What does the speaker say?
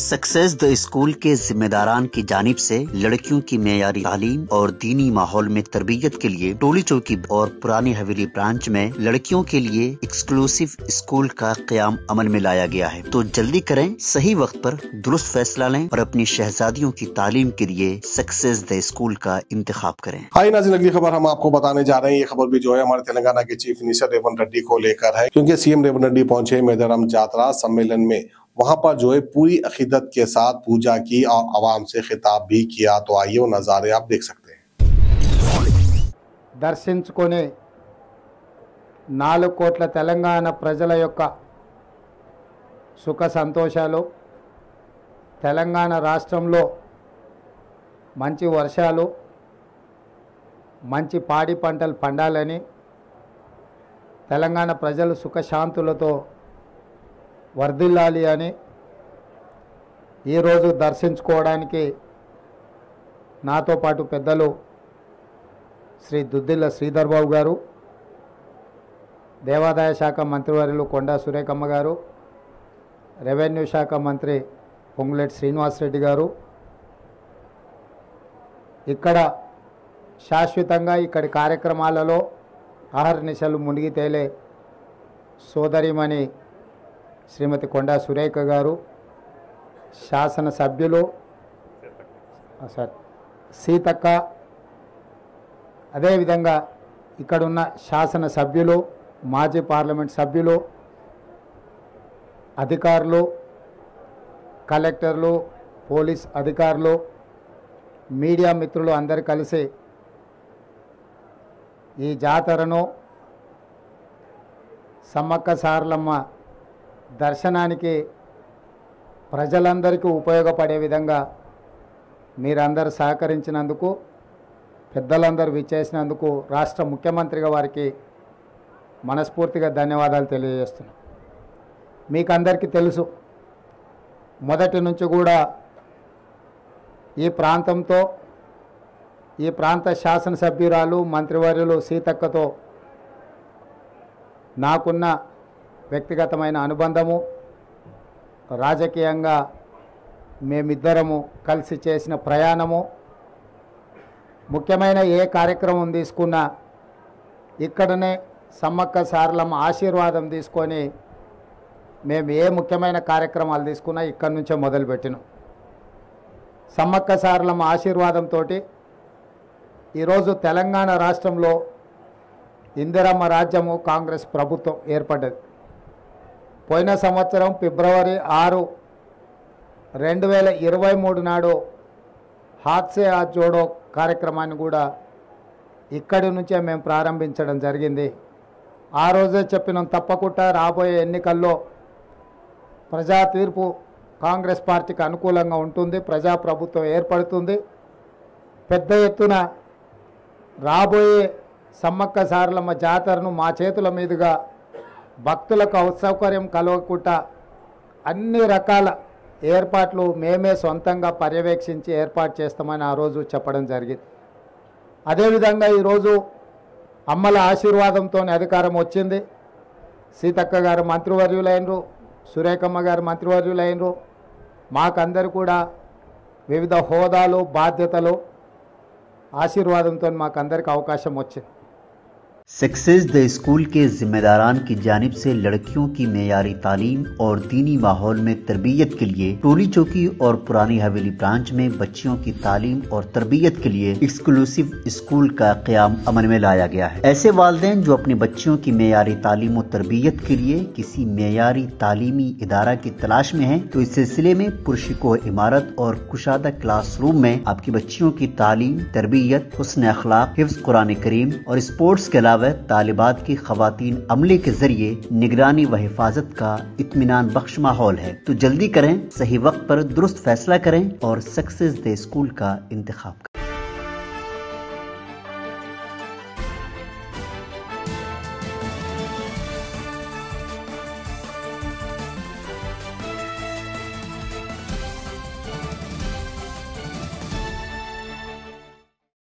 سکسیز دا اسکول کے ذمہ داران کی جانب سے لڑکیوں کی معیاری تعلیم اور دینی ماحول میں تربیت کے لیے ٹولی چوکی اور پرانی حویلی برانچ میں لڑکیوں کے لیے ایکسکلوسیو اسکول کا قیام عمل میں لایا گیا ہے۔ تو جلدی کریں، صحیح وقت پر درست فیصلہ لیں اور اپنی شہزادیوں کی تعلیم کے لیے سکسیز دا اسکول کا انتخاب کریں۔ ہاں، جی، آئی ناظرین اگلی خبر ہم آپ کو بتانے جا رہے ہیں۔ یہ خبر بھی جو ہے ہمارے تلنگانہ کے چیف منسٹر ریون ریڈی کو لے کر ہے۔ کیونکہ سی ایم ریون ریڈی پہنچے میدرم جاترا سمیلن میں۔ وہاں پر جو ہے پوری عقیدت کے ساتھ پوجا کی اور عوام سے خطاب بھی کیا۔ تو آئیے وہ نظارے آپ دیکھ سکتے ہیں۔ దర్శించుకొని నాలుగు కోట్ల తెలంగాణ ప్రజల యొక్క సుఖ సంతోషాలు తెలంగాణ రాష్ట్రంలో మంచి پاڑی మంచి పాడి పంటలు పండాలని తెలంగాణ ప్రజలు సుఖశాంతులతో వర్ధిల్లాలి అని ఈరోజు దర్శించుకోవడానికి నాతో పాటు పెద్దలు శ్రీ దుద్దిల్ల శ్రీధర్ బాబు గారు దేవాదాయ శాఖ మంత్రివర్యులు కొండా సురేఖమ్మ గారు రెవెన్యూ శాఖ మంత్రి పొంగులేటి శ్రీనివాసరెడ్డి గారు. ఇక్కడ శాశ్వతంగా ఇక్కడి కార్యక్రమాలలో ఆహర్నిశలు మునిగి తేలే సోదరిమణి శ్రీమతి కొండా సురేఖ గారు శాసనసభ్యులు సార్ సీతక్క అదేవిధంగా ఇక్కడున్న శాసనసభ్యులు మాజీ పార్లమెంట్ సభ్యులు అధికారులు కలెక్టర్లు పోలీస్ అధికారులు మీడియా మిత్రులు అందరు కలిసి ఈ జాతరను సమ్మక్క సారలమ్మ దర్శనానికి ప్రజలందరికీ ఉపయోగపడే విధంగా మీరందరూ సహకరించినందుకు పెద్దలందరూ విచ్చేసినందుకు రాష్ట్ర ముఖ్యమంత్రిగా వారికి మనస్ఫూర్తిగా ధన్యవాదాలు తెలియజేస్తున్నాం. మీకు అందరికీ తెలుసు మొదటి నుంచి కూడా ఈ ప్రాంతంతో ఈ ప్రాంత శాసనసభ్యురాలు మంత్రివర్యులు సీతక్కతో నాకున్న వ్యక్తిగతమైన అనుబంధము రాజకీయంగా మేమిద్దరము కలిసి చేసిన ప్రయాణము ముఖ్యమైన ఏ కార్యక్రమం తీసుకున్నా ఇక్కడనే సమ్మక్క సారలమ్మ ఆశీర్వాదం తీసుకొని మేము ఏ ముఖ్యమైన కార్యక్రమాలు తీసుకున్నా ఇక్కడి నుంచే మొదలుపెట్టినాం. సమ్మక్క సారలమ్మ ఆశీర్వాదంతో ఈరోజు తెలంగాణ రాష్ట్రంలో ఇందిరమ్మ రాజ్యము కాంగ్రెస్ ప్రభుత్వం ఏర్పడ్డది. పోయిన సంవత్సరం ఫిబ్రవరి ఆరు రెండు వేల ఇరవై మూడు నాడు హాత్సే ఆ జోడో కార్యక్రమాన్ని కూడా ఇక్కడి నుంచే మేము ప్రారంభించడం జరిగింది. ఆ రోజే చెప్పినాం తప్పకుండా రాబోయే ఎన్నికల్లో ప్రజా తీర్పు కాంగ్రెస్ పార్టీకి అనుకూలంగా ఉంటుంది ప్రజాప్రభుత్వం ఏర్పడుతుంది. పెద్ద ఎత్తున రాబోయే సమ్మక్క సారలమ్మ జాతరను మా చేతుల మీదుగా భక్తులకు అసౌకర్యం కలగకుండా అన్ని రకాల ఏర్పాట్లు మేమే సొంతంగా పర్యవేక్షించి ఏర్పాటు చేస్తామని ఆ రోజు చెప్పడం జరిగింది. అదేవిధంగా ఈరోజు అమ్మల ఆశీర్వాదంతో అధికారం వచ్చింది. సీతక్క గారు మంత్రివర్యులైనరు సురేఖమ్మ గారు మంత్రివర్యులైనరు మాకందరు కూడా వివిధ హోదాలు బాధ్యతలు ఆశీర్వాదంతో మాకందరికి అవకాశం వచ్చింది. سکسیز دا اسکول کے ذمہ داران کی جانب سے لڑکیوں کی معیاری تعلیم اور دینی ماحول میں تربیت کے لیے ٹولی چوکی اور پرانی حویلی برانچ میں بچیوں کی تعلیم اور تربیت کے لیے ایکسکلوسیو اسکول کا قیام عمل میں لایا گیا ہے۔ ایسے والدین جو اپنے بچیوں کی معیاری تعلیم و تربیت کے لیے کسی معیاری تعلیمی ادارہ کی تلاش میں ہیں، تو اس سلسلے میں پرشکو عمارت اور کشادہ کلاس روم میں آپ کی بچیوں کی تعلیم، تربیت، حسن اخلاق، حفظ قرآن کریم اور اسپورٹس کے علاوہ علاوہ طالبات کی خواتین عملے کے ذریعے نگرانی و حفاظت کا اطمینان بخش ماحول ہے۔ تو جلدی کریں، صحیح وقت پر درست فیصلہ کریں اور سکسیز دے اسکول کا انتخاب کریں۔